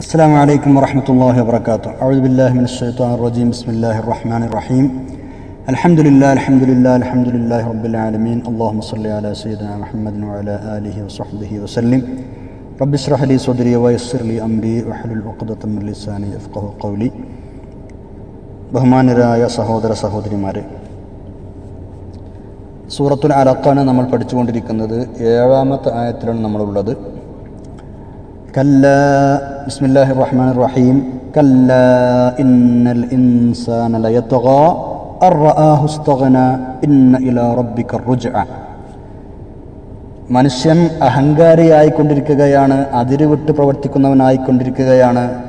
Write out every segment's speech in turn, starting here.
السلام عليكم ورحمة الله وبركاته أعوذ بالله من الشيطان الرجيم بسم الله الرحمن الرحيم الحمد لله الحمد لله الحمد لله رب العالمين اللهم صل على سيدنا محمد وعلى آله وصحبه وسلم رب اشرح لي صدري ويسر لي أمري واحلل عقدة من لساني يفقه قولي ബഹുമാനരായ സഹോദര സഹോദരിമാരെ സൂറത്തുൽ അലക്കാണ് നമ്മൾ പഠിച്ചുകൊണ്ടിരിക്കുന്നത് ഏഴാമത്തെ ആയത്തിലാണ് നമ്മളുള്ളത് കല്ല الرحمن الرحيم. كلا. إن الإنسان ഇൻസാന أن رآه استغنى. إن إلى ربك الرجع മനുഷ്യൻ അഹങ്കാരിയായിക്കൊണ്ടിരിക്കുകയാണ്. അതിരുവിട്ട് പ്രവർത്തിക്കുന്നവനായിക്കൊണ്ടിരിക്കുകയാണ്.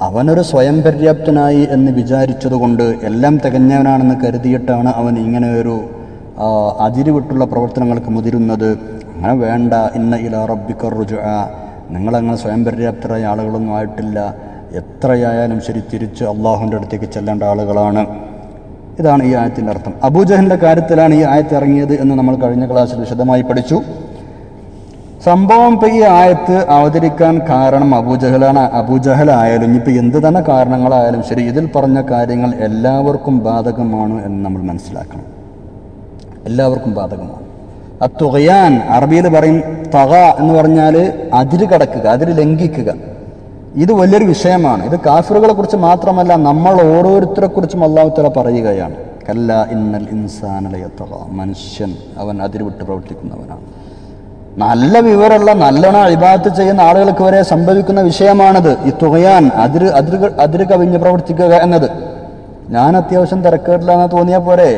അവനൊരു സ്വയം പര്യാപ്തനായി എന്ന് വിചാരിച്ചതുകൊണ്ട് എല്ലാം തികഞ്ഞവനാണെന്ന് കരുതിയിട്ടാണ് അവൻ ഇങ്ങനെ ഒരു അതിരുവിട്ടുള്ള പ്രവർത്തനങ്ങൾക്ക് മുതിരുന്നത്. അങ്ങനെ വേണ്ട. ഇന്ന ഇല റബ്ബിക്കർ റുജു നിങ്ങളങ്ങനെ സ്വയം പര്യാപ്തരായ ആളുകളൊന്നും ആയിട്ടില്ല. എത്രയായാലും ശരി തിരിച്ച് അള്ളാഹുവിന്റെ അടുത്തേക്ക് ചെല്ലേണ്ട ആളുകളാണ്. ഇതാണ് ഈ ആയത്തിന്റെ അർത്ഥം. അബൂജഹലിന്റെ കാര്യത്തിലാണ് ഈ ആയത്ത് ഇറങ്ങിയത് എന്ന് നമ്മൾ കഴിഞ്ഞ ക്ലാസ്സിൽ വിശദമായി പഠിച്ചു. സംഭവം ഇപ്പം ഈ ആയത്ത് അവതരിക്കാൻ കാരണം അബൂജഹലാണ്. അബൂജഹലായാലും ഇനിയിപ്പോൾ എന്ത് തന്നെ കാരണങ്ങളായാലും ശരി ഇതിൽ പറഞ്ഞ കാര്യങ്ങൾ എല്ലാവർക്കും ബാധകമാണ് എന്ന് നമ്മൾ മനസ്സിലാക്കണം. എല്ലാവർക്കും ബാധകമാണ്. അത്തുകയാൻ അറബിയിൽ പറയും തക എന്ന് പറഞ്ഞാൽ അതിര് കടക്കുക അതിര് ലംഘിക്കുക. ഇത് വലിയൊരു വിഷയമാണ്. ഇത് കാഫിറുകളെ കുറിച്ച് മാത്രമല്ല നമ്മൾ ഓരോരുത്തരെ കുറിച്ചും അള്ളാഹുത്തല പറയുകയാണ്. കല്ല ഇന്നൽ ഇൻസാനലയത്തക മനുഷ്യൻ അവൻ അതിരുവിട്ട് പ്രവർത്തിക്കുന്നവനാണ്. നല്ല വിവരമുള്ള നല്ലോണം അഴിബാത്ത് ചെയ്യുന്ന ആളുകൾക്ക് വരെ സംഭവിക്കുന്ന വിഷയമാണത് ഈ തുകയാൻ അതിര് അതിര് അതിര് കവിഞ്ഞ് പ്രവർത്തിക്കുക എന്നത്. ഞാൻ അത്യാവശ്യം തിരക്കേടില്ലാന്ന് തോന്നിയാൽ പോരെ?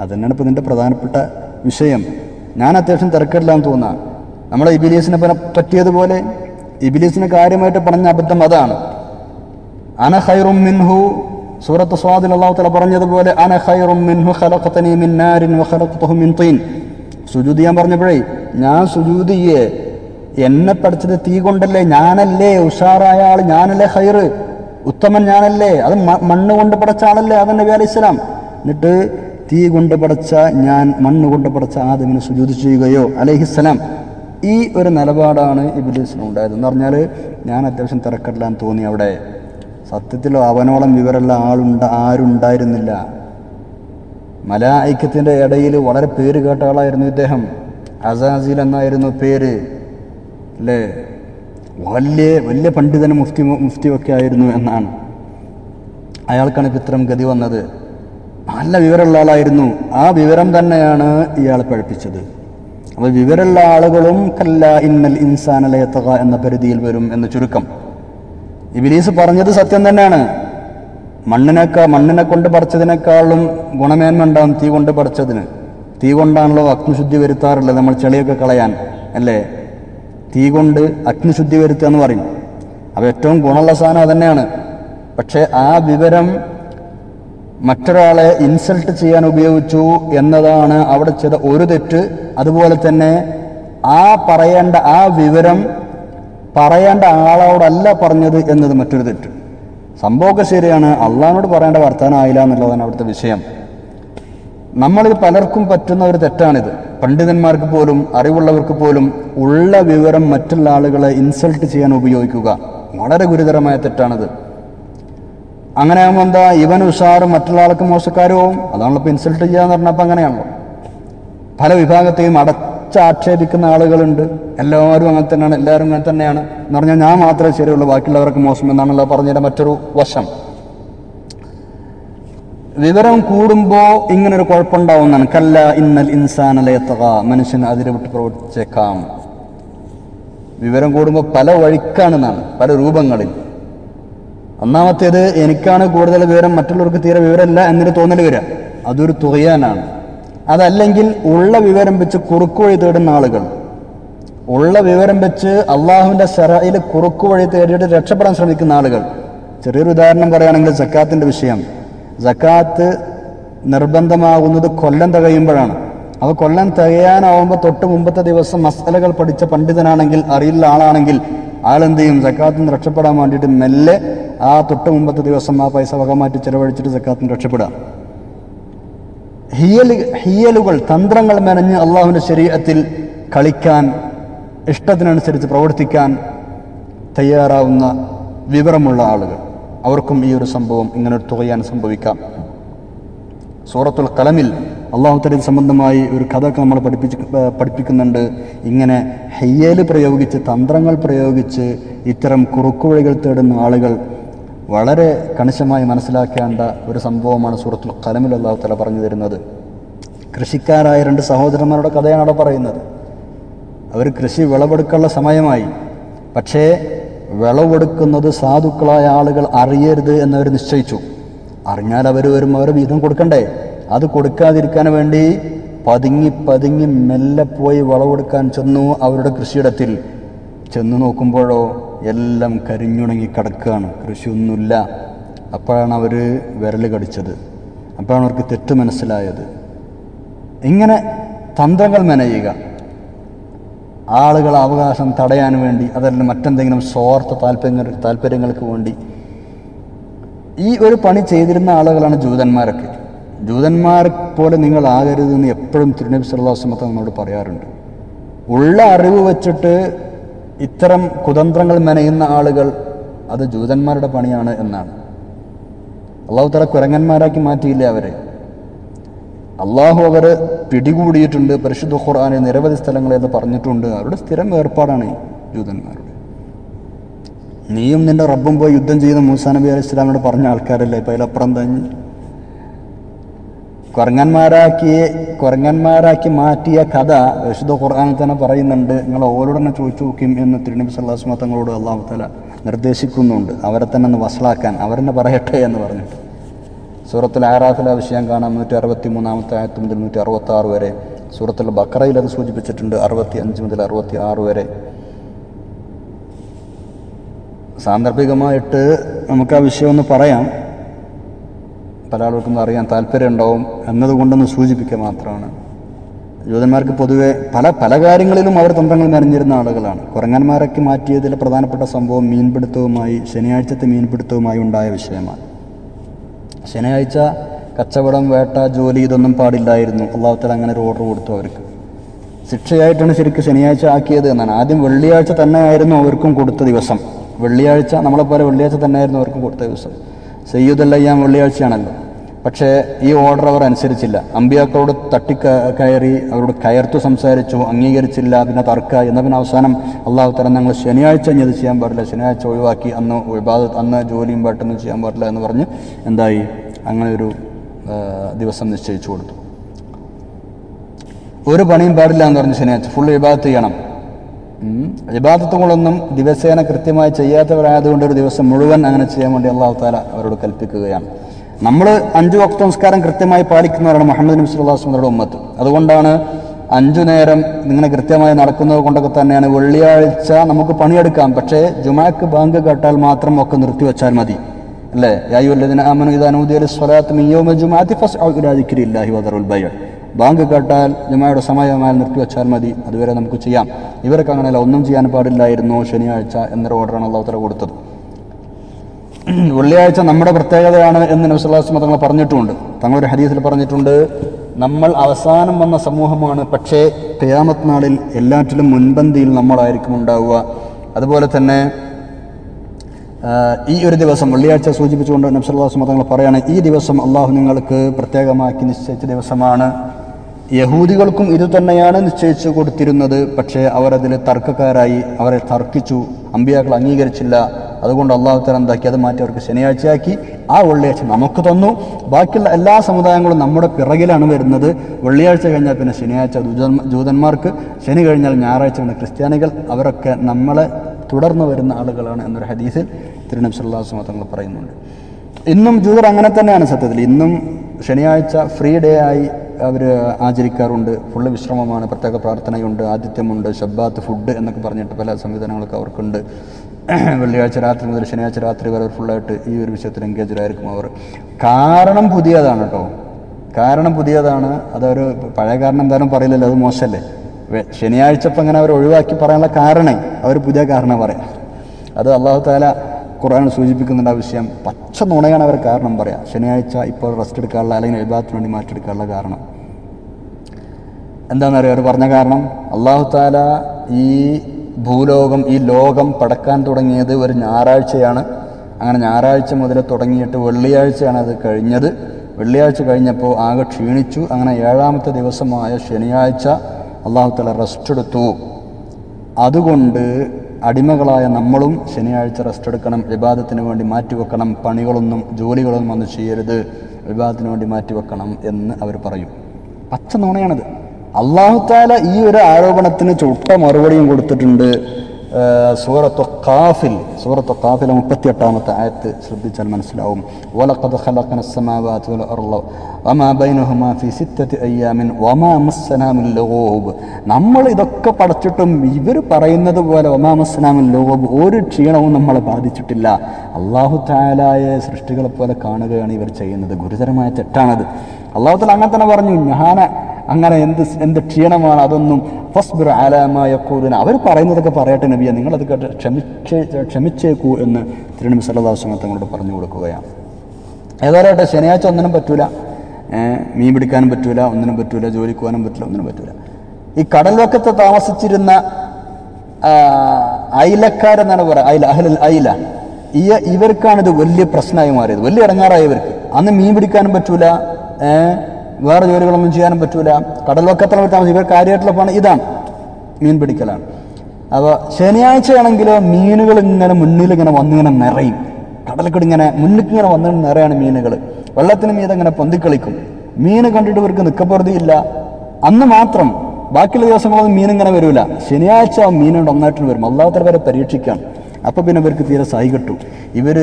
അതന്നെയാണ് ഇപ്പം ഇതിന്റെ പ്രധാനപ്പെട്ട വിഷയം. ഞാൻ അത്യാവശ്യം തിരക്കിടില്ലാന്ന് തോന്നുക നമ്മളെ ഇബിലീസിനെ പറ്റിയതുപോലെ ഇബിലീസിന് കാര്യമായിട്ട് പറഞ്ഞ അബദ്ധം അതാണ്. അന ഹൈറും മിൻഹു സൂറത്ത് സ്വാദിൽ അള്ളാഹു തല പറഞ്ഞതുപോലെ അന ഹൈറും മിൻഹു ഖലഖതനി മിൻ നാരിൻ വ മിൻ തീൻ സുജൂദ് ഞാൻ പറഞ്ഞപ്പോഴേ ഞാൻ സുജൂദിയെ എന്നെ പഠിച്ചത് തീ കൊണ്ടല്ലേ ഞാനല്ലേ ഉഷാറായ ആൾ ഞാനല്ലേ ഹൈറ് ഉത്തമൻ ഞാനല്ലേ? അത് മണ്ണ് കൊണ്ട് പടച്ച ആളല്ലേ അതെന്നെ നബി എന്നിട്ട് തീ കൊണ്ട് പടച്ച ഞാൻ മണ്ണ് കൊണ്ട് പടച്ച ആദമിന് സുജൂതി ചെയ്യുകയോ അലൈഹിസ്സലാം ഈ ഒരു നിലപാടാണ് ഇബിലിസിന് ഉണ്ടായത് എന്ന് പറഞ്ഞാൽ ഞാൻ അത്യാവശ്യം തിരക്കടില്ലാൻ തോന്നി അവിടെ. സത്യത്തിൽ അവനോളം വിവരമുള്ള ആളുണ്ട ആരുണ്ടായിരുന്നില്ല. മലായിക്കത്തിന്റെ ഇടയിൽ വളരെ പേര് കേട്ട ആളായിരുന്നു ഇദ്ദേഹം. അസാസിൽ എന്നായിരുന്നു പേര്. അല്ലേ? വലിയ വലിയ പണ്ഡിതനും മുഫ്തി മുഫ്തിയൊക്കെ ആയിരുന്നു എന്നാണ്. അയാൾക്കാണ് ഇപ്പം ഇത്തരം ഗതി വന്നത്. നല്ല വിവരമുള്ള ആളായിരുന്നു. ആ വിവരം തന്നെയാണ് ഇയാൾ പഴപ്പിച്ചത്. അപ്പോൾ വിവരമുള്ള ആളുകളും കല്ല ഇന്നൽ ഇൻസാനലയത്തക എന്ന പരിധിയിൽ വരും എന്ന് ചുരുക്കം. ഇബിലീസ് പറഞ്ഞത് സത്യം തന്നെയാണ്. മണ്ണിനേക്കാൾ മണ്ണിനെ കൊണ്ട് പറിച്ചതിനേക്കാളും ഗുണമേന്മ ഉണ്ടാകും തീ കൊണ്ട് പറിച്ചതിന്. തീ കൊണ്ടാണല്ലോ അഗ്നിശുദ്ധി വരുത്താറുള്ളത് നമ്മൾ ചെളിയൊക്കെ കളയാൻ അല്ലേ? തീ കൊണ്ട് അഗ്നിശുദ്ധി വരുത്തുക എന്ന് പറയും. അപ്പോൾ ഏറ്റവും ഗുണമുള്ള സാധനം അതന്നെയാണ്. പക്ഷേ ആ വിവരം മറ്റൊരാളെ ഇൻസൾട്ട് ചെയ്യാൻ ഉപയോഗിച്ചു എന്നതാണ് അവിടെ ചെയ്ത ഒരു തെറ്റ്. അതുപോലെ തന്നെ ആ പറയേണ്ട ആ വിവരം പറയേണ്ട ആളോടല്ല പറഞ്ഞത് എന്നത് മറ്റൊരു തെറ്റ്. സംഭവമൊക്കെ ശരിയാണ്. അള്ളഹാനോട് പറയേണ്ട വർത്തമാനം ആയില്ല എന്നുള്ളതാണ് അവിടുത്തെ വിഷയം. നമ്മളിൽ പലർക്കും പറ്റുന്ന ഒരു തെറ്റാണിത്. പണ്ഡിതന്മാർക്ക് പോലും അറിവുള്ളവർക്ക് പോലും ഉള്ള വിവരം മറ്റുള്ള ആളുകളെ ഇൻസൾട്ട് ചെയ്യാൻ ഉപയോഗിക്കുക. വളരെ ഗുരുതരമായ തെറ്റാണിത്. അങ്ങനെ ആകുമ്പോൾ എന്താ ഇവൻ ഉഷാറും മറ്റുള്ള ആൾക്ക് മോശക്കാരവും അതാണല്ലോ ഇപ്പം ഇൻസൾട്ട് ചെയ്യാന്ന് പറഞ്ഞപ്പോൾ അങ്ങനെയാണല്ലോ. പല വിഭാഗത്തെയും അടച്ചാക്ഷേപിക്കുന്ന ആളുകളുണ്ട്. എല്ലാവരും അങ്ങനെ തന്നെയാണ് എല്ലാവരും അങ്ങനെ തന്നെയാണ്. എന്ന് പറഞ്ഞാൽ ഞാൻ മാത്രമേ ശരിയുള്ളൂ ബാക്കിയുള്ളവർക്ക് മോശം എന്നാണല്ലോ പറഞ്ഞതിന്റെ മറ്റൊരു വശം. വിവരം കൂടുമ്പോൾ ഇങ്ങനൊരു കുഴപ്പമുണ്ടാവുന്നതാണ്. കല്ല ഇന്നൽ ഇൻസാനലയത്തക മനുഷ്യൻ അതിരെ വിട്ട് പ്രവർത്തിച്ചേക്കാം. വിവരം കൂടുമ്പോൾ പല വഴിക്കാണെന്നാണ് പല രൂപങ്ങളിൽ. ഒന്നാമത്തേത് എനിക്കാണ് കൂടുതൽ വിവരം മറ്റുള്ളവർക്ക് തീരെ വിവരമില്ല എന്നൊരു തോന്നൽ വരിക. അതൊരു തുകയാനാണ്. അതല്ലെങ്കിൽ ഉള്ള വിവരം വെച്ച് കുറുക്കുവഴി തേടുന്ന ആളുകൾ. ഉള്ള വിവരം വെച്ച് അള്ളാഹുവിന്റെ ശരയിൽ കുറുക്കുവഴി തേടിയിട്ട് രക്ഷപ്പെടാൻ ശ്രമിക്കുന്ന ആളുകൾ. ചെറിയൊരു ഉദാഹരണം പറയുകയാണെങ്കിൽ സക്കാത്തിന്റെ വിഷയം. സക്കാത്ത് നിർബന്ധമാകുന്നത് കൊല്ലം തികയുമ്പോഴാണ്. അപ്പോൾ കൊല്ലം തികയാനാവുമ്പോൾ തൊട്ട് മുമ്പത്തെ ദിവസം മസലകൾ പഠിച്ച പണ്ഡിതനാണെങ്കിൽ അറിയില്ല ആളാണെങ്കിൽ ആളെന്ത് ചെയ്യും സക്കാത്തിന് രക്ഷപ്പെടാൻ വേണ്ടിയിട്ട് മെല്ലെ ആ തൊട്ട് മുമ്പത്തെ ദിവസം ആ പൈസ വക മാറ്റി ചിലവഴിച്ചിട്ട് സക്കാത്തിന് രക്ഷപ്പെടാം ഹിയലുകൾ തന്ത്രങ്ങൾ മെനഞ്ഞ് അള്ളാഹുവിന്റെ ശരീരത്തിൽ കളിക്കാൻ ഇഷ്ടത്തിനനുസരിച്ച് പ്രവർത്തിക്കാൻ തയ്യാറാവുന്ന വിവരമുള്ള ആളുകൾ. അവർക്കും ഈ ഒരു സംഭവം ഇങ്ങനെ തുകയാൻ സംഭവിക്കാം. സൂറത്തുൽ കലമിൽ അള്ളാഹുത്തലിൽ സംബന്ധമായി ഒരു കഥയൊക്കെ നമ്മൾ പഠിപ്പിച്ച് പഠിപ്പിക്കുന്നുണ്ട്. ഇങ്ങനെ ഹയ്യൽ പ്രയോഗിച്ച് തന്ത്രങ്ങൾ പ്രയോഗിച്ച് ഇത്തരം കുറുക്കുവഴികൾ തേടുന്ന ആളുകൾ വളരെ കണിശമായി മനസ്സിലാക്കേണ്ട ഒരു സംഭവമാണ് സൂറത്തുൽ കലമിൽ അള്ളാഹുത്തല പറഞ്ഞു തരുന്നത്. കൃഷിക്കാരായ രണ്ട് സഹോദരന്മാരുടെ കഥയാണ് അവിടെ പറയുന്നത്. അവർ കൃഷി വിളവെടുക്കാനുള്ള സമയമായി. പക്ഷേ വിളവെടുക്കുന്നത് സാധുക്കളായ ആളുകൾ അറിയരുത് എന്നവർ നിശ്ചയിച്ചു. അറിഞ്ഞാൽ അവർ വരും അവർ വീതം കൊടുക്കണ്ടേ? അത് കൊടുക്കാതിരിക്കാൻ വേണ്ടി പതുങ്ങി പതുങ്ങി മെല്ലെ പോയി വളവെടുക്കാൻ ചെന്നു അവരുടെ കൃഷിയിടത്തിൽ. ചെന്നു നോക്കുമ്പോഴോ എല്ലാം കരിഞ്ഞുണങ്ങി കിടക്കുകയാണ്. കൃഷിയൊന്നുമില്ല. അപ്പോഴാണ് അവർ വിരൽ കടിച്ചത്. അപ്പോഴാണ് അവർക്ക് തെറ്റ് മനസ്സിലായത്. ഇങ്ങനെ തന്ത്രങ്ങൾ മെനയുക. ആളുകൾ അവകാശം തടയാൻ വേണ്ടി അതല്ല മറ്റെന്തെങ്കിലും സ്വാർത്ഥ താല്പര്യങ്ങൾ താല്പര്യങ്ങൾക്ക് വേണ്ടി. ഈ ഒരു പണി ചെയ്തിരുന്ന ആളുകളാണ് ജൂതന്മാരൊക്കെ. ജൂതന്മാർ പോലെ നിങ്ങൾ ആകരുതെന്ന് എപ്പോഴും തിരുനബി സല്ലാസ്മത്ത നമ്മോട് പറയാറുണ്ട്. ഉള്ള അറിവ് വച്ചിട്ട് ഇത്തരം കുതന്ത്രങ്ങൾ മെനയുന്ന ആളുകൾ അത് ജൂതന്മാരുടെ പണിയാണ് എന്നാണ്. അള്ളാഹു തല കുരങ്ങന്മാരാക്കി മാറ്റിയില്ല അവരെ? അള്ളാഹു അവർ പിടികൂടിയിട്ടുണ്ട് പരിശുദ്ധ ഖുർആാനിൽ നിരവധി സ്ഥലങ്ങളിൽ എന്ന് പറഞ്ഞിട്ടുണ്ട്. അവരുടെ സ്ഥിരം ഏർപ്പാടാണ് ജൂതന്മാരുടെ. നീയും നിന്റെ റബ്ബും പോയി യുദ്ധം ചെയ്യുന്ന മൂസാ നബി അലൈഹി ഇസ്ലാമിനോട് പറഞ്ഞ ആൾക്കാരല്ലേ? ഇപ്പം അതിലപ്പുറം തഞ്ഞ് കുരങ്ങന്മാരാക്കി കുരങ്ങന്മാരാക്കി മാറ്റിയ കഥ വിശുദ്ധ ഖുർആാനിൽ തന്നെ പറയുന്നുണ്ട്. നിങ്ങൾ ഓരോട് തന്നെ ചോദിച്ചു നോക്കും എന്ന് തിരുനബി സല്ലാസ്മ തങ്ങളോട് തല നിർദ്ദേശിക്കുന്നുണ്ട്. അവരെ തന്നെ ഒന്ന് വസലാക്കാൻ അവരെന്നെ പറയട്ടെ എന്ന് പറഞ്ഞിട്ട്. സൂറത്തിൽ ആറാഫിലെ വിഷയം കാണാം. നൂറ്റി അറുപത്തി മൂന്നാമത്തെ ആയത്ത് മുതൽ നൂറ്റി അറുപത്തി ആറ് വരെ. സൂറത്തിൽ ബക്രയിൽ അത് സൂചിപ്പിച്ചിട്ടുണ്ട്. അറുപത്തി അഞ്ച് മുതൽ അറുപത്തി ആറ് വരെ. സാന്ദർഭികമായിട്ട് നമുക്ക് ആ വിഷയം ഒന്ന് പറയാം. പല ആളുകൾക്കും അറിയാൻ താല്പര്യം ഉണ്ടാവും എന്നതുകൊണ്ടൊന്ന് സൂചിപ്പിക്കുക മാത്രമാണ്. ജൂതന്മാർക്ക് പൊതുവെ പല പല കാര്യങ്ങളിലും അവർ തന്ത്രങ്ങൾ നിറഞ്ഞിരുന്ന ആളുകളാണ്. കുരങ്ങന്മാരൊക്കെ മാറ്റിയതിൽ പ്രധാനപ്പെട്ട സംഭവം മീൻപിടുത്തവുമായി ശനിയാഴ്ചത്തെ മീൻപിടുത്തവുമായി ഉണ്ടായ വിഷയമാണ്. ശനിയാഴ്ച കച്ചവടം വേട്ട ജോലി ഇതൊന്നും പാടില്ലായിരുന്നു. അള്ളാഹുത്തല അങ്ങനെ ഒരു ഓർഡർ കൊടുത്തു അവർക്ക്. ശിക്ഷയായിട്ടാണ് ശരിക്കും ശനിയാഴ്ച ആക്കിയത് എന്നാണ്. ആദ്യം വെള്ളിയാഴ്ച തന്നെയായിരുന്നു അവർക്കും കൊടുത്ത ദിവസം. വെള്ളിയാഴ്ച നമ്മളെപ്പോലെ വെള്ളിയാഴ്ച തന്നെയായിരുന്നു അവർക്കും കൊടുത്ത ദിവസം. സയ്യുദല്ലയ്യാൻ വെള്ളിയാഴ്ചയാണല്ലോ. പക്ഷേ ഈ ഓർഡർ അവർ അനുസരിച്ചില്ല. അമ്പിയാക്കളോട് തട്ടി കയറി അവരോട് കയർത്തു സംസാരിച്ചു അംഗീകരിച്ചില്ല പിന്നെ തർക്ക എന്ന പിന്നെ അവസാനം അള്ളാഹു തരം ഞങ്ങൾ ശനിയാഴ്ച ഇനി ചെയ്യാൻ പാടില്ല. ശനിയാഴ്ച ഒഴിവാക്കി അന്ന് വിവാദ അന്ന് ജോലിയും പെട്ടെന്ന് ചെയ്യാൻ പാടില്ല എന്ന് പറഞ്ഞ് എന്തായി? അങ്ങനെ ഒരു ദിവസം നിശ്ചയിച്ചു കൊടുത്തു. ഒരു പണിയും പാടില്ല എന്ന് പറഞ്ഞ് ശനിയാഴ്ച ഫുൾ വിഭാഗത്ത് ചെയ്യണം. ഇബാദത്തുകളൊന്നും ദിവസേന കൃത്യമായി ചെയ്യാത്തവരായതുകൊണ്ട് ഒരു ദിവസം മുഴുവൻ അങ്ങനെ ചെയ്യാൻ വേണ്ടി അള്ളാഹു താല അവരോട് കൽപ്പിക്കുകയാണ്. നമ്മൾ അഞ്ചു വക്ത സംസ്കാരം കൃത്യമായി പാലിക്കുന്നവരാണ് മുഹമ്മദ് നബി സുല്ലാ വസ്ലമയുടെ ഉമ്മത്ത്. അതുകൊണ്ടാണ് അഞ്ചു നേരം ഇങ്ങനെ കൃത്യമായി നടക്കുന്നത് കൊണ്ടൊക്കെ തന്നെയാണ് വെള്ളിയാഴ്ച നമുക്ക് പണിയെടുക്കാം. പക്ഷേ ജുമാക്ക് ബാങ്ക് കേട്ടാൽ മാത്രം ഒക്കെ നിർത്തിവെച്ചാൽ മതി. അല്ലേ? യായുല്ലദിന അല്ലെ ഇദാനൂദിയ സ്വലാത്ത് മിൻ യൗമി ഫസ്റ്റ് ഫസ്അു ഇലാ ദിക്രില്ലാഹി വദറുൽ ബൈഅ. ബാങ്ക് കേട്ടാൽ ജുമായുടെ സമയമായി നിർത്തിവെച്ചാൽ മതി. അതുവരെ നമുക്ക് ചെയ്യാം. ഇവർക്ക് അങ്ങനെയല്ല ഒന്നും ചെയ്യാൻ പാടില്ലായിരുന്നു ശനിയാഴ്ച എന്നൊരു ഓർഡറാണ് അള്ളാഹു തല കൊടുത്തത്. വെള്ളിയാഴ്ച നമ്മുടെ പ്രത്യേകതയാണ് എന്ന് നബ്സുല്ലാസ്മ തങ്ങൾ പറഞ്ഞിട്ടുണ്ട്. തങ്ങളൊരു ഹരീസിൽ പറഞ്ഞിട്ടുണ്ട് നമ്മൾ അവസാനം വന്ന സമൂഹമാണ് പക്ഷേ തേമത് നാളിൽ എല്ലാറ്റിലും മുൻപന്തിയിൽ നമ്മളായിരിക്കും ഉണ്ടാവുക. അതുപോലെ തന്നെ ഈ ഒരു ദിവസം വെള്ളിയാഴ്ച സൂചിപ്പിച്ചുകൊണ്ട് നബ്സുല്ലാസ്മ തങ്ങൾ പറയുകയാണ് ഈ ദിവസം അള്ളാഹു നിങ്ങൾക്ക് പ്രത്യേകമാക്കി നിശ്ചയിച്ച ദിവസമാണ്. യഹൂദികൾക്കും ഇത് തന്നെയാണ് നിശ്ചയിച്ചു കൊടുത്തിരുന്നത്. പക്ഷേ അവരതിൽ തർക്കക്കാരായി. അവരെ തർക്കിച്ചു. അമ്പിയാക്കൾ അംഗീകരിച്ചില്ല. അതുകൊണ്ട് അള്ളാഹു തല എന്താക്കി? അത് മാറ്റി അവർക്ക് ശനിയാഴ്ചയാക്കി. ആ വെള്ളിയാഴ്ച നമുക്ക് തന്നു. ബാക്കിയുള്ള എല്ലാ സമുദായങ്ങളും നമ്മുടെ പിറകിലാണ് വരുന്നത്. വെള്ളിയാഴ്ച കഴിഞ്ഞാൽ പിന്നെ ശനിയാഴ്ച ജൂതന്മാ- ജൂതന്മാർക്ക് ശനി കഴിഞ്ഞാൽ ഞായറാഴ്ച പിന്നെ ക്രിസ്ത്യാനികൾ. അവരൊക്കെ നമ്മളെ തുടർന്ന് വരുന്ന ആളുകളാണ് എന്നൊരു ഹദീസിൽ തിരുനബി സല്ലാസ് പറയുന്നുണ്ട്. ഇന്നും ജൂതർ അങ്ങനെ തന്നെയാണ് സത്യത്തിൽ. ഇന്നും ശനിയാഴ്ച ഫ്രീ ഡേ ആയി അവർ ആചരിക്കാറുണ്ട്. ഫുള്ള് വിശ്രമമാണ് പ്രത്യേക പ്രാർത്ഥനയുണ്ട് ആതിഥ്യമുണ്ട് ഷബ്ബാത്ത് ഫുഡ് എന്നൊക്കെ പറഞ്ഞിട്ട് പല സംവിധാനങ്ങളൊക്കെ അവർക്കുണ്ട്. വെള്ളിയാഴ്ച രാത്രി മുതൽ ശനിയാഴ്ച രാത്രി വരെ ഫുള്ളായിട്ട് ഈ ഒരു വിഷയത്തിൽ എൻഗേജ്ഡ് ആയിരിക്കും അവർ. കാരണം പുതിയതാണ് കേട്ടോ കാരണം പുതിയതാണ്. അതൊരു പഴയ കാരണം എന്തായാലും പറയില്ലല്ലോ അത് മോശമല്ലേ ശനിയാഴ്ച ഇപ്പം അങ്ങനെ അവർ ഒഴിവാക്കി പറയാനുള്ള കാരണേ അവർ പുതിയ കാരണം പറയാം അത് അള്ളാഹു താല ഖുർആൻ സൂചിപ്പിക്കുന്നുണ്ട് ആ വിഷയം. പച്ച നുണയാണ് അവർ കാരണം പറയാം. ശനിയാഴ്ച ഇപ്പോൾ റെസ്റ്റ് എടുക്കാനുള്ള അല്ലെങ്കിൽ എഴുതാത്തിന് വേണ്ടി മാറ്റിയെടുക്കാനുള്ള കാരണം. എന്താണെന്നറിയോ അവർ പറഞ്ഞ കാരണം അള്ളാഹു താല ഈ ഭൂലോകം ഈ ലോകം പടക്കാൻ തുടങ്ങിയത് ഒരു ഞായറാഴ്ചയാണ്. അങ്ങനെ ഞായറാഴ്ച മുതൽ തുടങ്ങിയിട്ട് വെള്ളിയാഴ്ചയാണ് അത് കഴിഞ്ഞത്. വെള്ളിയാഴ്ച കഴിഞ്ഞപ്പോൾ ആകെ ക്ഷീണിച്ചു. അങ്ങനെ ഏഴാമത്തെ ദിവസമായ ശനിയാഴ്ച അള്ളാഹു തല റെസ്റ്റ് എടുത്തു. അതുകൊണ്ട് അടിമകളായ നമ്മളും ശനിയാഴ്ച റെസ്റ്റ് എടുക്കണം വിവാദത്തിന് വേണ്ടി മാറ്റിവെക്കണം പണികളൊന്നും ജോലികളൊന്നും ഒന്നും ചെയ്യരുത് വിവാദത്തിന് വേണ്ടി മാറ്റിവെക്കണം എന്ന് അവർ പറയും. പച്ച നുണയാണിത് അള്ളാഹുത്താല ഈ ഒരു ആരോപണത്തിന് ചുട്ട മറുപടിയും കൊടുത്തിട്ടുണ്ട്. സൂറത്തു ഖാഫിൽ സൂറത്തു ഖാഫിലെ മുപ്പത്തിയെട്ടാമത്തെ ആയത്ത് ശ്രദ്ധിച്ചാൽ മനസ്സിലാവും വലഖദ് ഖലഖന السماوات والأرض وما بينهما في ستة أيام وما مسنا من لغوب നമ്മൾ ഇതൊക്കെ പഠിച്ചിട്ടും ഇവർ പറയുന്നത് പോലെ ഒമാ മസ്സനാ മിൻ ലഗൂബ് ഒരു ക്ഷീണവും നമ്മളെ ബാധിച്ചിട്ടില്ല അള്ളാഹു താലായ സൃഷ്ടികളെ പോലെ കാണുകയാണ് ഇവർ ചെയ്യുന്നത് ഗുരുതരമായ തെറ്റാണത് അള്ളാഹു താല അങ്ങനെ തന്നെ പറഞ്ഞു ഞാൻ അങ്ങനെ എന്ത് എന്ത് ക്ഷീണമാണ് അതൊന്നും ഫസ്ബിർ ആലാമായ കൂതിന് അവർ പറയുന്നതൊക്കെ പറയട്ടെ നബിയ. നിങ്ങളത് കേട്ട് ക്ഷമിച്ചേ ക്ഷമിച്ചേക്കൂ എന്ന് തിരുനബി സല്ലാ തങ്ങളോട് പറഞ്ഞു കൊടുക്കുകയാണ്. ഏതായാലും ശനിയാഴ്ച ഒന്നിനും പറ്റൂല. മീൻ പിടിക്കാനും പറ്റൂല ഒന്നിനും പറ്റൂല ജോലിക്ക് പോകാനും പറ്റില്ല ഒന്നിനും പറ്റൂല. ഈ കടൽവക്കത്ത് താമസിച്ചിരുന്ന അയിലക്കാരെന്നാണ് പറയുക. അയില അഹ്ലുൽ അയില. ഈ ഇവർക്കാണിത് വലിയ പ്രശ്നമായി മാറിയത്. വലിയ ഇടങ്ങാറായി ഇവർക്ക്. അന്ന് മീൻ പിടിക്കാനും പറ്റൂല. ഏ, വേറെ ജോലികളൊന്നും ചെയ്യാനും പറ്റൂല. കടൽവക്കത്താണ് താമസം ഇവർ കാര്യമായിട്ടുള്ള പണം ഇതാണ്. മീൻ പിടിക്കലാണ്. അപ്പോൾ ശനിയാഴ്ചയാണെങ്കിലോ മീനുകൾ ഇങ്ങനെ മുന്നിൽ ഇങ്ങനെ വന്നിങ്ങനെ നിറയും. കടൽക്കടി ഇങ്ങനെ മുന്നിൽ ഇങ്ങനെ വന്നു നിറയാണ് മീനുകൾ. വെള്ളത്തിന് മീതെ ഇങ്ങനെ പൊന്തിക്കളിക്കും. മീൻ കണ്ടിട്ട് ഇവർക്ക് നിക്കപ്പുറതിയില്ല അന്ന് മാത്രം ബാക്കിയുള്ള ദിവസങ്ങളൊന്നും മീൻ ഇങ്ങനെ വരൂല. ശനിയാഴ്ച മീനുണ്ട് ഒന്നായിട്ട് വരും. അല്ലാത്ത വരെ പരീക്ഷിക്കാം. അപ്പോൾ പിന്നെ ഇവർക്ക് തീരെ സഹി കിട്ടും ഇവർ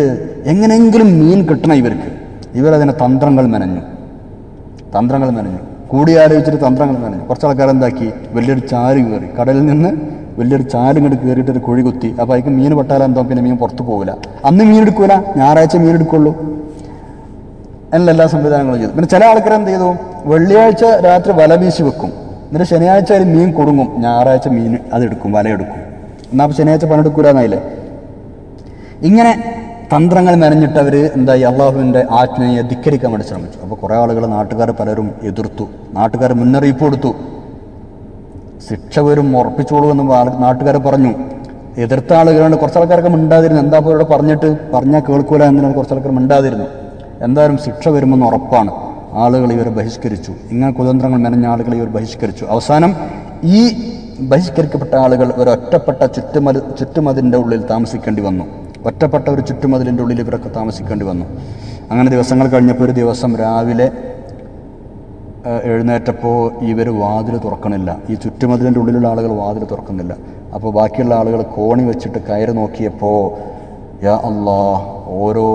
എങ്ങനെയെങ്കിലും മീൻ കിട്ടണം ഇവർക്ക്. ഇവരതിനെ തന്ത്രങ്ങൾ മെനഞ്ഞു. തന്ത്രങ്ങൾ മെനഞ്ഞു കൂടിയാലോചിച്ചിട്ട് തന്ത്രങ്ങൾ മെനഞ്ഞു കുറച്ച് ആൾക്കാർ എന്താക്കി? വലിയൊരു ചാരു കയറി കടലിൽ നിന്ന് വലിയൊരു ചാരും ഇങ്ങോട്ട് കയറിയിട്ട് ഒരു കുഴി കുത്തി. അപ്പോൾ അതിക്ക് മീൻ പെട്ടാലും എന്തോ പിന്നെ മീൻ പുറത്ത് പോകില്ല അന്ന് മീൻ എടുക്കൂല. ഞായറാഴ്ച മീൻ എടുക്കുള്ളൂ. അതിനുള്ള എല്ലാ സംവിധാനങ്ങളും ചെയ്തു. പിന്നെ ചില ആൾക്കാർ എന്ത് ചെയ്തു? വെള്ളിയാഴ്ച രാത്രി വല വീശി വെക്കും. എന്നിട്ട് ശനിയാഴ്ച അതിൽ മീൻ കുടുങ്ങും. ഞായറാഴ്ച മീൻ അതെടുക്കും വലയെടുക്കും എന്നാൽ ശനിയാഴ്ച പണിയെടുക്കൂലെന്നായില്ലേ? ഇങ്ങനെ തന്ത്രങ്ങൾ മെനഞ്ഞിട്ട് അവർ എന്തായി? അള്ളാഹുവിന്റെ ആജ്ഞയെ ധിക്കരിക്കാൻ വേണ്ടി ശ്രമിച്ചു. അപ്പോൾ കുറേ ആളുകൾ നാട്ടുകാർ പലരും എതിർത്തു. നാട്ടുകാർ മുന്നറിയിപ്പ് കൊടുത്തു. ശിക്ഷ വരും ഉറപ്പിച്ചോളൂ എന്ന് നാട്ടുകാർ പറഞ്ഞു. എതിർത്ത ആളുകളുണ്ട് കുറച്ച് ആൾക്കാരൊക്കെ മിണ്ടാതിരുന്നു. എന്താ ഇവിടെ പറഞ്ഞിട്ട്? പറഞ്ഞാൽ കേൾക്കൂല എന്നതിനാണ് കുറച്ച് ആൾക്കാർ മിണ്ടാതിരുന്നു. എന്തായാലും ശിക്ഷ വരുമെന്ന് ഉറപ്പാണ്. ആളുകൾ ഇവർ ബഹിഷ്കരിച്ചു. ഇങ്ങനെ കുതന്ത്രങ്ങൾ മെനഞ്ഞ ആളുകൾ ഇവർ ബഹിഷ്കരിച്ചു. അവസാനം ഈ ബഹിഷ്കരിക്കപ്പെട്ട ആളുകൾ ഒരൊറ്റപ്പെട്ട ചുറ്റുമതി ചുറ്റുമതിന്റെ ഉള്ളിൽ താമസിക്കേണ്ടി വന്നു. ഒറ്റപ്പെട്ട ഒരു ചുറ്റുമതിലിന്റെ ഉള്ളിൽ ഇവരൊക്കെ താമസിക്കേണ്ടി വന്നു. അങ്ങനെ ദിവസങ്ങൾ കഴിഞ്ഞപ്പോൾ ഒരു ദിവസം രാവിലെ എഴുന്നേറ്റപ്പോൾ ഇവർ വാതിൽ തുറക്കണില്ല. ഈ ചുറ്റുമതിലിന്റെ ഉള്ളിലുള്ള ആളുകൾ വാതിൽ തുറക്കുന്നില്ല. അപ്പോൾ ബാക്കിയുള്ള ആളുകൾ കോണി വെച്ചിട്ട് കയറി നോക്കിയപ്പോൾ യാ അള്ളാ ഓരോ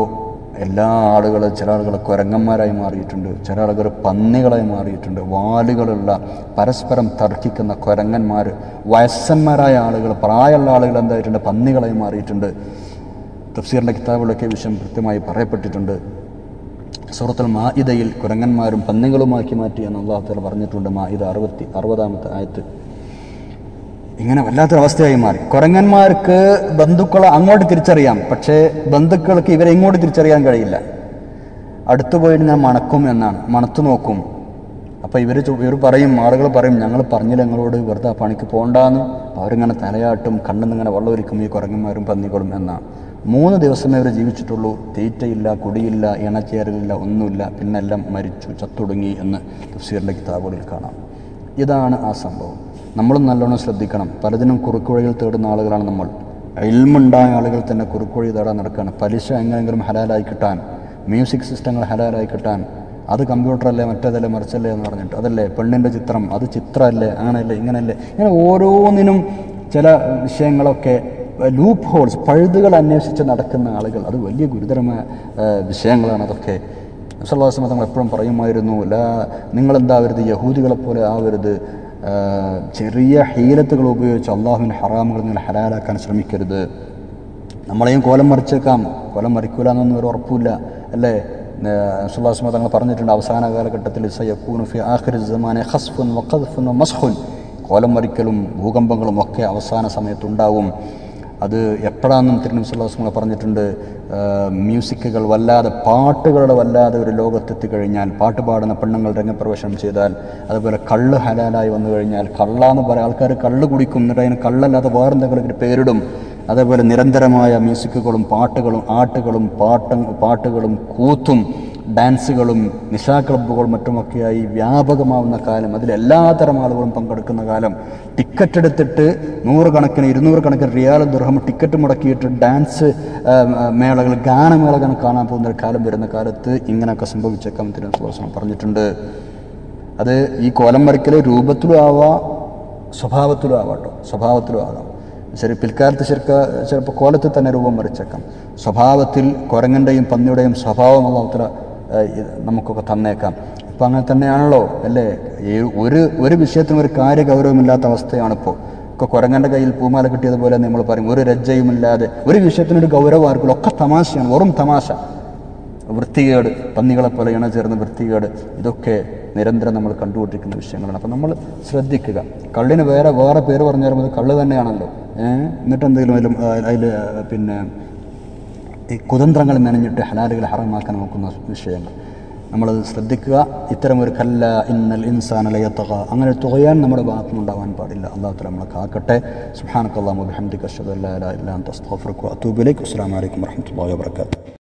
എല്ലാ ആളുകൾ ചില ആളുകൾ കുരങ്ങന്മാരായി മാറിയിട്ടുണ്ട്. ചില ആളുകൾ പന്നികളായി മാറിയിട്ടുണ്ട്. വാലുകളുള്ള പരസ്പരം തർക്കിക്കുന്ന കുരങ്ങന്മാർ വയസ്സന്മാരായ ആളുകൾ പ്രായമുള്ള ആളുകൾ എന്തായിട്ടുണ്ട്? പന്നികളായി മാറിയിട്ടുണ്ട്. തഫ്സീറിന്റെ കിതാബുകളൊക്കെ വിഷയം കൃത്യമായി പറയപ്പെട്ടിട്ടുണ്ട്. സൂറത്തുൽ മാഇദയിൽ കുരങ്ങന്മാരും പന്നികളുമാക്കി മാറ്റി എന്ന് അള്ളാഹു താല പറഞ്ഞിട്ടുണ്ട്. മാഇദ അറുപത്തി അറുപതാമത്തെ ആയത്ത്. ഇങ്ങനെ വല്ലാത്തൊരവസ്ഥയായി മാറി. കുരങ്ങന്മാർക്ക് ബന്ധുക്കളെ അങ്ങോട്ട് തിരിച്ചറിയാം. പക്ഷേ ബന്ധുക്കൾക്ക് ഇവരെ ഇങ്ങോട്ട് തിരിച്ചറിയാൻ കഴിയില്ല. അടുത്തു പോയിട്ട് ഞാൻ മണക്കും എന്നാണ്. മണത്തു നോക്കും. അപ്പോൾ ഇവർ ഇവർ പറയും ആളുകൾ പറയും ഞങ്ങൾ പറഞ്ഞില്ല ഞങ്ങളോട് വെറുതെ പണിക്ക് പോകണ്ടാന്ന് അവരിങ്ങനെ തലയാട്ടും കണ്ണെന്നിങ്ങനെ വെള്ളമൊലിക്കും ഈ കുരങ്ങന്മാരും പന്നികളും എന്നാണ്. മൂന്ന് ദിവസമേ അവർ ജീവിച്ചിട്ടുള്ളൂ. തീറ്റയില്ല കുടിയില്ല ഇണച്ചേരലില്ല ഒന്നുമില്ല. പിന്നെല്ലാം മരിച്ചു ചത്തൊടുങ്ങി എന്ന് തഫ്സീറിന്റെ കിതാബുകളിൽ കാണാം. ഇതാണ് ആ സംഭവം. നമ്മളും നല്ലോണം ശ്രദ്ധിക്കണം. പലതിനും കുറുക്കുവഴികൾ തേടുന്ന ആളുകളാണ് നമ്മൾ. എൽമുണ്ടായ ആളുകൾ തന്നെ കുറുക്കുവഴി തേടാൻ നടക്കുകയാണ്. പലിശ എങ്ങനെങ്കിലും ഹലാലായി കിട്ടാൻ മ്യൂസിക് സിസ്റ്റങ്ങൾ ഹലാലായി കിട്ടാൻ. അത് കമ്പ്യൂട്ടറല്ലേ മറ്റേതല്ലേ മറിച്ചല്ലേ എന്ന് പറഞ്ഞിട്ട്. അതല്ലേ പെണ്ണിന്റെ ചിത്രം അത് ചിത്രമല്ലേ അങ്ങനെയല്ലേ ഇങ്ങനെയല്ലേ ഇങ്ങനെ ഓരോന്നിനും ചില വിഷയങ്ങളൊക്കെ ലൂപ്പ് ഹോൾസ് പഴുതുകൾ അന്വേഷിച്ച് നടക്കുന്ന ആളുകൾ. അത് വലിയ ഗുരുതരമായ വിഷയങ്ങളാണ് അതൊക്കെ. വിശ്വാസം തങ്ങൾ എപ്പോഴും പറയുമായിരുന്നു ലാ നിങ്ങളെന്താവരുത്? യഹൂദികളെപ്പോലെ ആവരുത്. ചെറിയ ഹീലത്തുകൾ ഉപയോഗിച്ച് അള്ളാഹുവിന്റെ ഹറാമുകൾ നിങ്ങൾ ഹലാലാക്കാൻ ശ്രമിക്കരുത്. നമ്മളെയും കോലം മറിച്ചേക്കാം. കോലം മറിക്കൂല എന്നൊന്നും ഒരു ഉറപ്പില്ല അല്ലേ? സുല്ലാസ്മ തങ്ങൾ പറഞ്ഞിട്ടുണ്ട് അവസാന കാലഘട്ടത്തിൽ സയക്കൂനു ഫി ആഖിരി സമാനെ ഹസ്ഫുൻ വഖദ്ഫുൻ മസ്ഹുൻ കോലം മറിക്കലും ഭൂകമ്പങ്ങളും ഒക്കെ അവസാന സമയത്തുണ്ടാവും. അത് എപ്പോഴാണെന്നും തിരുനബി സുല്ലാസ്മ പറഞ്ഞിട്ടുണ്ട് മ്യൂസിക്കുകൾ വല്ലാതെ പാട്ടുകളുടെ വല്ലാതെ ഒരു ലോകത്തെത്തി കഴിഞ്ഞാൽ പാട്ട് പാടുന്ന പെണ്ണുങ്ങൾ രംഗപ്രവേശനം ചെയ്താൽ അതുപോലെ കള്ള് ഹലാലായി വന്നു കഴിഞ്ഞാൽ കള്ളാന്ന് പറയാൻ ആൾക്കാർ കള്ള് കുടിക്കും എന്നിട്ട് അതിന് കള്ളല്ലാതെ വേറെന്തെങ്കിലും പേരിടും. അതേപോലെ നിരന്തരമായ മ്യൂസിക്കുകളും പാട്ടുകളും ആട്ടുകളും പാട്ടും പാട്ടുകളും കൂത്തും ഡാൻസുകളും നിശാ ക്ലബ്ബുകളും മറ്റുമൊക്കെയായി വ്യാപകമാവുന്ന കാലം. അതിൽ എല്ലാതരം ആളുകളും പങ്കെടുക്കുന്ന കാലം. ടിക്കറ്റ് എടുത്തിട്ട് നൂറുകണക്കിന് ഇരുന്നൂറ് കണക്കിന് റിയാൽ ദുർഹം ടിക്കറ്റ് മുടക്കിയിട്ട് ഡാൻസ് മേളകൾ ഗാനമേളകൾ കാണാൻ പോകുന്ന ഒരു കാലം വരുന്ന കാലത്ത് ഇങ്ങനെയൊക്കെ സംഭവിച്ചേക്കാം തിരുവനന്തപുരം പറഞ്ഞിട്ടുണ്ട്. അത് ഈ കോലം വരയ്ക്കൽ രൂപത്തിലും ആവാം സ്വഭാവത്തിലും ആവാട്ടോ സ്വഭാവത്തിലും ആകാം. ശരി പിൽക്കാലത്ത് ശരിക്ക ചിലപ്പോൾ കോലത്തിൽ തന്നെ രൂപം വരച്ചേക്കാം. സ്വഭാവത്തിൽ കുരങ്ങന്റെയും പന്നിയുടെയും സ്വഭാവം അത്ര നമുക്കൊക്കെ തന്നേക്കാം. ഇപ്പം അങ്ങനെ തന്നെയാണല്ലോ അല്ലേ? ഒരു ഒരു വിഷയത്തിനും ഒരു കാര്യ ഗൗരവമില്ലാത്ത അവസ്ഥയാണിപ്പോൾ ഒക്കെ കുരങ്ങന്റെ കയ്യിൽ പൂമാല കിട്ടിയതുപോലെ നമ്മൾ പറയും ഒരു രജ്ജയുമില്ലാതെ ഒരു വിഷയത്തിനൊരു ഗൗരവം ആർക്കും ഒക്കെ തമാശയാണ് വെറും തമാശ. വൃത്തികേട് പന്നികളെ പോലെ ഇണ ചേർന്ന് വൃത്തികേട് ഇതൊക്കെ നിരന്തരം നമ്മൾ കണ്ടുകൊണ്ടിരിക്കുന്ന വിഷയങ്ങളാണ്. അപ്പം നമ്മൾ ശ്രദ്ധിക്കുക. കള്ളിന് വേറെ വേറെ പേര് പറഞ്ഞു തരുമ്പോൾ കള്ള് തന്നെയാണല്ലോ. എന്നിട്ട് എന്തെങ്കിലും അതിലും അതിൽ പിന്നെ ഈ കുതന്ത്രങ്ങൾ മെനഞ്ഞിട്ട് ഹലാലുകൾ ഹറമാക്കാൻ നോക്കുന്ന വിഷയങ്ങൾ. നമ്മളത് ശ്രദ്ധിക്കുക. ഇത്തരം ഒരു കല്ല ഇന്നൽ ഇൻസാനലയത്തക അങ്ങനെ തുകയാൻ നമ്മുടെ ഭാഗത്തുനിന്നുണ്ടാവാൻ പാടില്ല. അള്ളാഹു നമ്മളെ കാക്കട്ടെ. സുഹാനക്കല്ലാമു ബിഹംദിക അഷ്ഹദു അല്ലാ ഇല്ലാ വഅതൂബു ഇലൈക്. അസ്സലാമു അലൈക്കും വറഹ്മത്തുള്ളാഹി വബറകാതുഹു